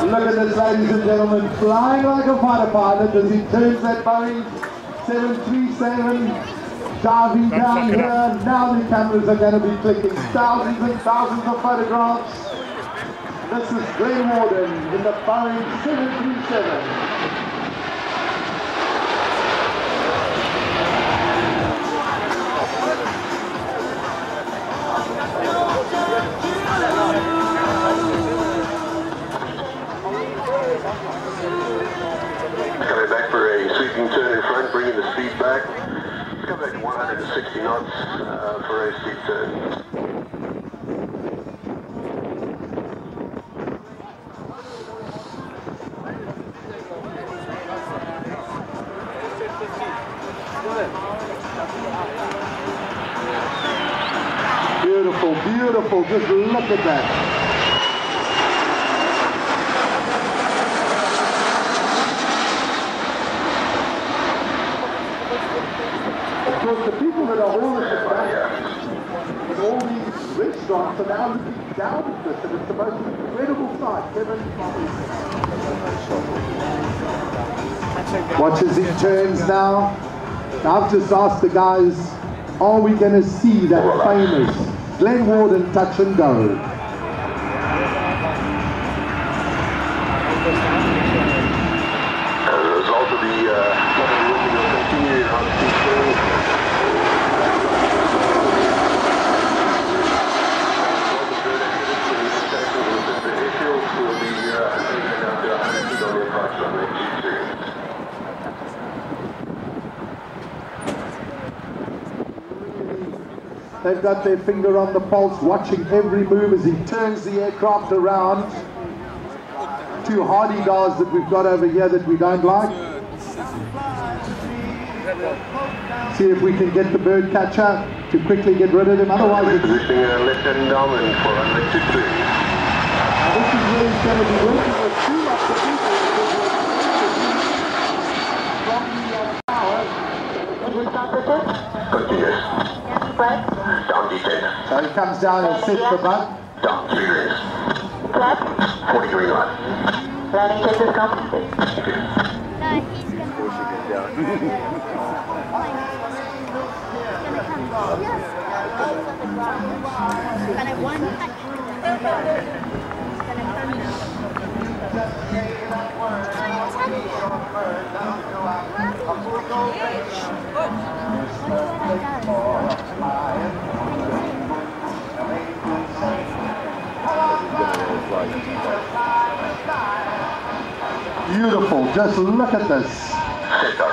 Look at this, ladies and gentlemen, flying like a fighter pilot as he turns that Boeing 737, diving down here. Now the cameras are going to be clicking thousands and thousands of photographs. This is Glenn Warden in the Boeing 737. Bringing the speed back. Come back to 160 knots uh, for a steep turn. Beautiful, beautiful. Just look at that. because the people that are all at the back with all these restaurants are now looking down at this and it's the most incredible sight. Kevin, Watch as he turns now. I've just asked the guys, are we going to see that famous Glenn Warden touch and go? They've got their finger on the pulse, watching every move as he turns the aircraft around. Two hardy guys that we've got over here that we don't like. See if we can get the bird catcher to quickly get rid of them. Otherwise, it's... Positioning uh, left hand for runway 23. Now this is where he's going to be working with two of the people from the. Continuous. Down D10. So he comes down and sits the butt. Down, three rings. Flat. 40 green line. Landing check is completed. No, he's Beautiful. Just look at this.